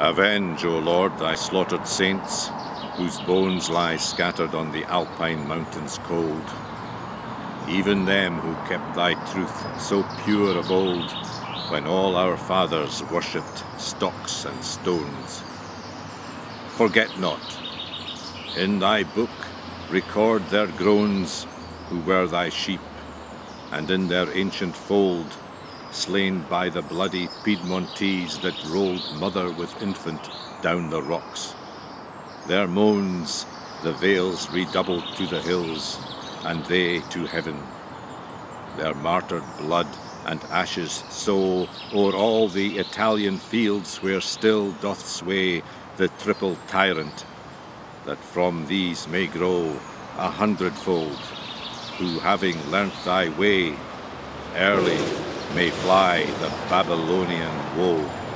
Avenge, O Lord, thy slaughtered saints, whose bones lie scattered on the alpine mountains cold. Even them who kept thy truth so pure of old, when all our fathers worshipped stocks and stones. Forget not, in thy book record their groans who were thy sheep, and in their ancient fold slain by the bloody Piedmontese that rolled mother with infant down the rocks. Their moans the vales redoubled to the hills, and they to heaven. Their martyred blood and ashes sow o'er all the Italian fields where still doth sway the triple tyrant, that from these may grow a hundredfold, who having learnt thy way, early may fly the Babylonian woe.